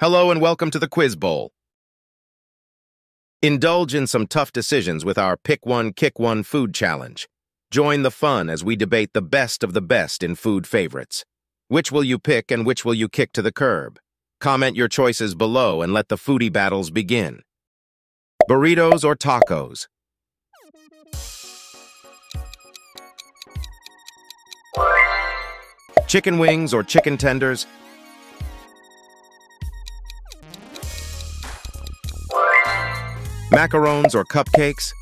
Hello and welcome to the Quiz Bowl. Indulge in some tough decisions with our Pick One, Kick One food challenge. Join the fun as we debate the best of the best in food favorites. Which will you pick and which will you kick to the curb? Comment your choices below and let the foodie battles begin. Burritos or tacos? Chicken wings or chicken tenders? Macarons or cupcakes?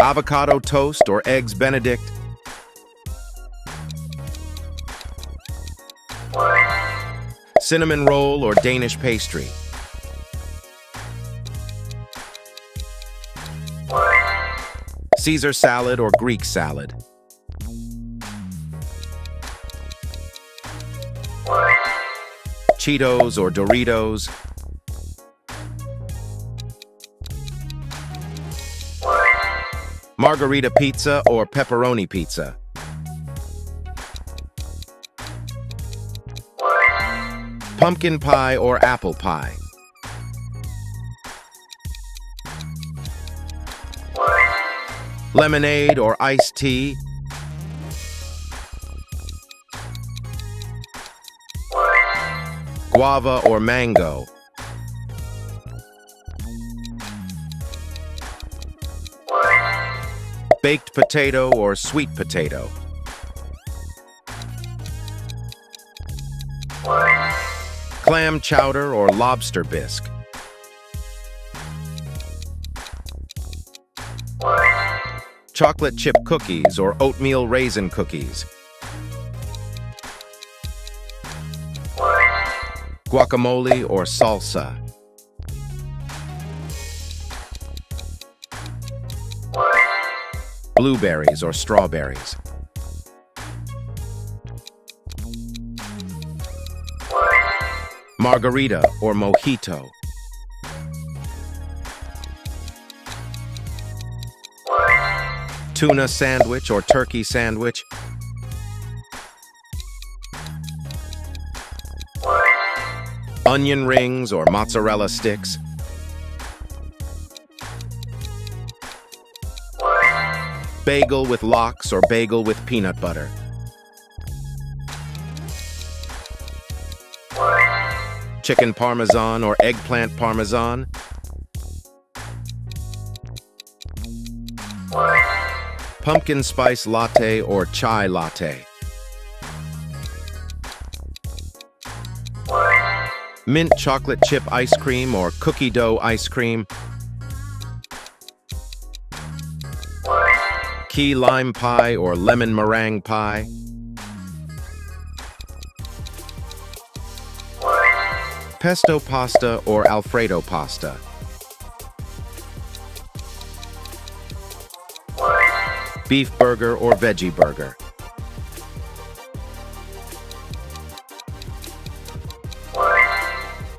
Avocado toast or eggs benedict? Cinnamon roll or Danish pastry? Caesar salad or Greek salad? Cheetos or Doritos? Margherita pizza or pepperoni pizza? Pumpkin pie or apple pie? Lemonade or iced tea? Guava or mango? Baked potato or sweet potato? Clam chowder or lobster bisque? Chocolate chip cookies or oatmeal raisin cookies? Guacamole or salsa? Blueberries or strawberries? Margarita or mojito? Tuna sandwich or turkey sandwich? Onion rings or mozzarella sticks? Bagel with lox or bagel with peanut butter? Chicken parmesan or eggplant parmesan? Pumpkin spice latte or chai latte? Mint chocolate chip ice cream or cookie dough ice cream? Key lime pie or lemon meringue pie? Pesto pasta or Alfredo pasta? Beef burger or veggie burger?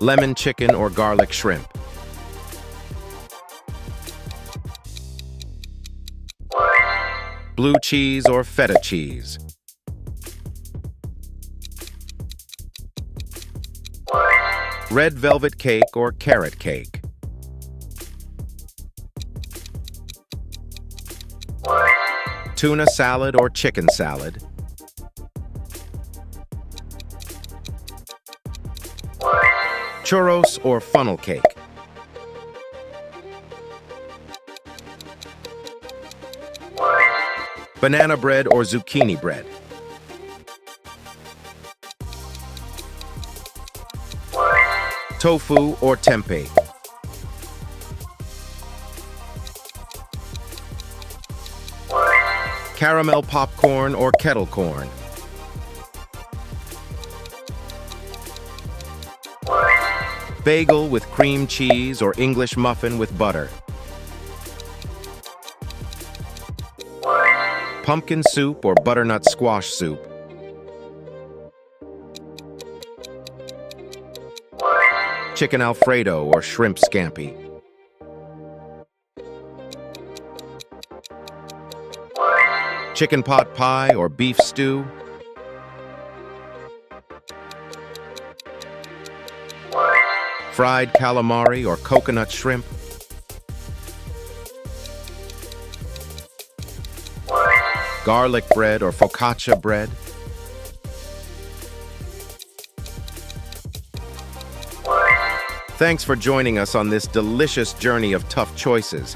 Lemon chicken or garlic shrimp? Blue cheese or feta cheese? Red velvet cake or carrot cake? Tuna salad or chicken salad? Churros or funnel cake? Banana bread or zucchini bread? Tofu or tempeh? Caramel popcorn or kettle corn? Bagel with cream cheese or English muffin with butter? Pumpkin soup or butternut squash soup? Chicken Alfredo or shrimp scampi? chicken pot pie or beef stew? Fried calamari or coconut shrimp? Garlic bread or focaccia bread? Thanks for joining us on this delicious journey of tough choices.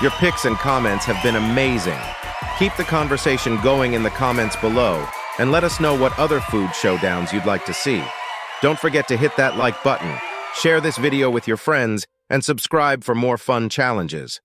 Your picks and comments have been amazing. Keep the conversation going in the comments below and let us know what other food showdowns you'd like to see. Don't forget to hit that like button, share this video with your friends, and subscribe for more fun challenges.